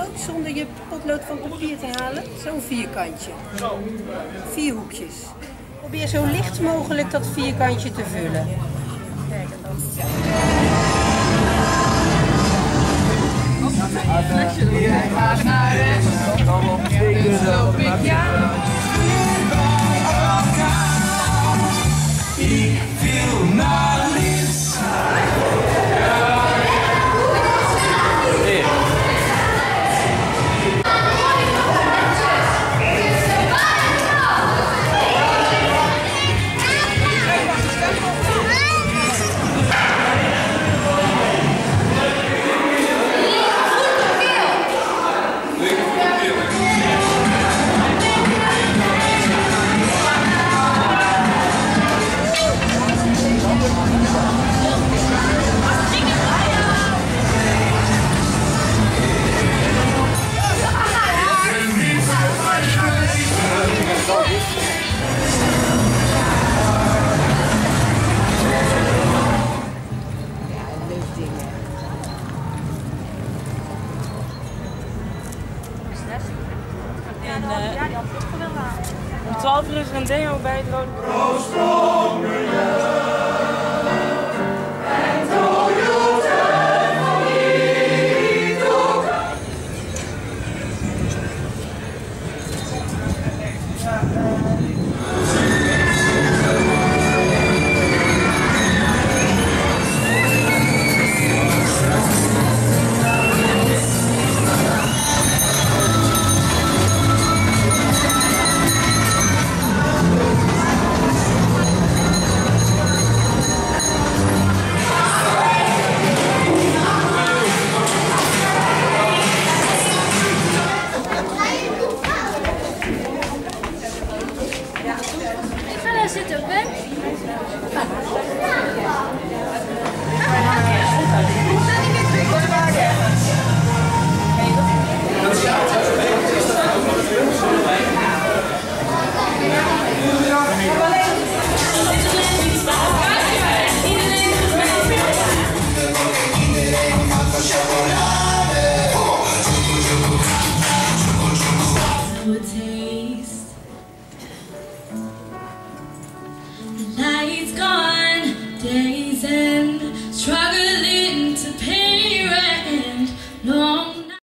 Ook zonder je potlood van papier te halen, zo'n vierkantje. Vier hoekjes. Probeer zo licht mogelijk dat vierkantje te vullen. Kijk, dan. Om 12 uur is er een demo bij het Rode Daar zitten, Ben. Iedereen